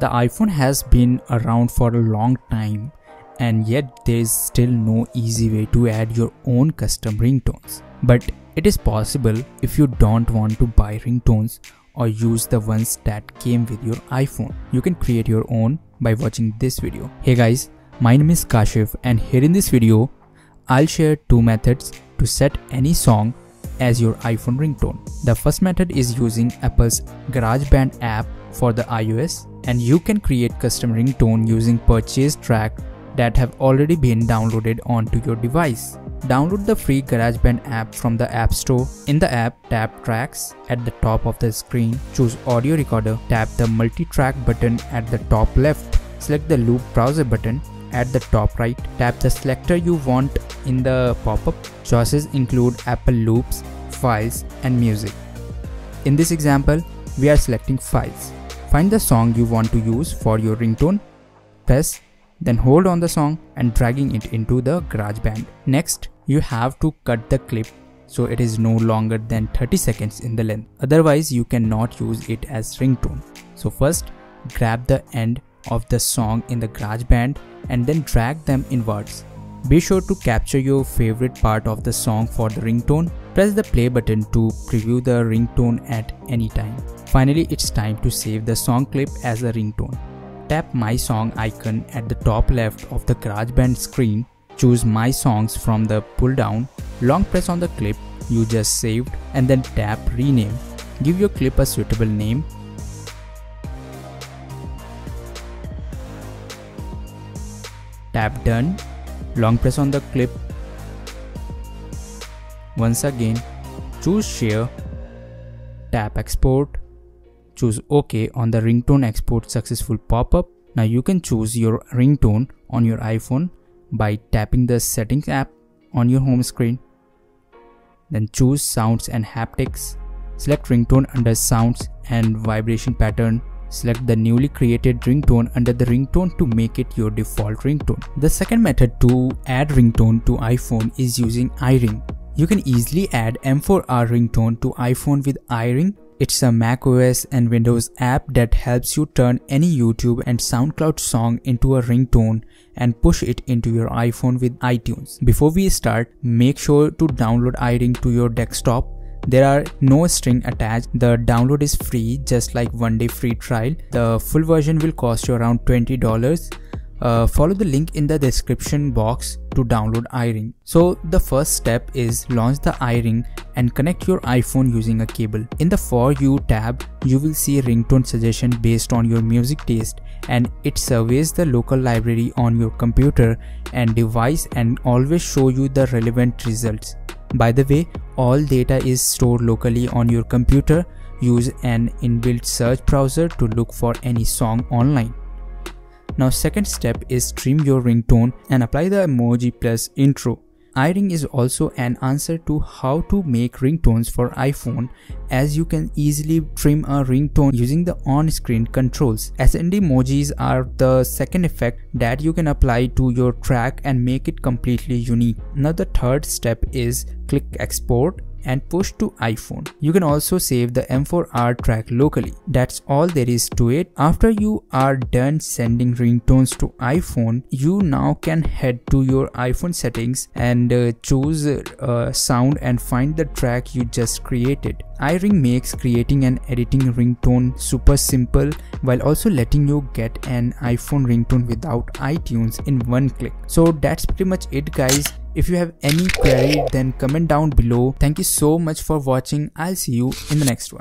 The iPhone has been around for a long time and yet there is still no easy way to add your own custom ringtones. But it is possible if you don't want to buy ringtones or use the ones that came with your iPhone. You can create your own by watching this video. Hey guys, my name is Kashif and here in this video, I'll share two methods to set any song as your iPhone ringtone. The first method is using Apple's GarageBand app for the iOS and you can create custom ringtone using purchased track that have already been downloaded onto your device. Download the free GarageBand app from the App Store. In the app, tap Tracks at the top of the screen, choose Audio Recorder, tap the Multi-Track button at the top left, select the Loop Browser button at the top right, tap the selector you want in the pop-up. Choices include Apple Loops, Files and Music. In this example, we are selecting Files. Find the song you want to use for your ringtone, press, then hold on the song and dragging it into the GarageBand. Next, you have to cut the clip so it is no longer than 30 seconds in the length. Otherwise, you cannot use it as ringtone. So first, grab the end of the song in the GarageBand and then drag them inwards. Be sure to capture your favorite part of the song for the ringtone. Press the play button to preview the ringtone at any time. Finally, it's time to save the song clip as a ringtone. Tap My Song icon at the top left of the GarageBand screen. Choose My Songs from the pull down. Long press on the clip you just saved and then tap Rename. Give your clip a suitable name. Tap Done. Long press on the clip. Once again, choose Share. Tap Export Choose OK on the ringtone export successful pop-up. Now you can choose your ringtone on your iPhone by tapping the settings app on your home screen. Then choose sounds and haptics. Select ringtone under sounds and vibration pattern. Select the newly created ringtone under the ringtone to make it your default ringtone. The second method to add ringtone to iPhone is using iRingg. You can easily add M4R ringtone to iPhone with iRingg it's a macOS and Windows app that helps you turn any YouTube and SoundCloud song into a ringtone and push it into your iPhone with iTunes. Before we start, make sure to download iRingg to your desktop. There are no string attached. The download is free, just like one day free trial. The full version will cost you around $20 uh, follow the link in the description box to download iRingg. So the first step is launch the iRingg and connect your iPhone using a cable. In the For You tab, you will see ringtone suggestion based on your music taste and it surveys the local library on your computer and device and always show you the relevant results. By the way, all data is stored locally on your computer. Use an inbuilt search browser to look for any song online. Now second step is trim your ringtone and apply the emoji plus intro. iRingg is also an answer to how to make ringtones for iPhone as you can easily trim a ringtone using the on-screen controls. SND emojis are the second effect that you can apply to your track and make it completely unique. Now the third step is click export and push to iPhone. You can also save the M4R track locally. That's all there is to it. After you are done sending ringtones to iPhone, you now can head to your iPhone settings and uh, choose uh, sound and find the track you just created. iRingg makes creating and editing ringtone super simple while also letting you get an iPhone ringtone without iTunes in one click. So that's pretty much it guys. If you have any query then comment down below. Thank you so much for watching. I'll see you in the next one.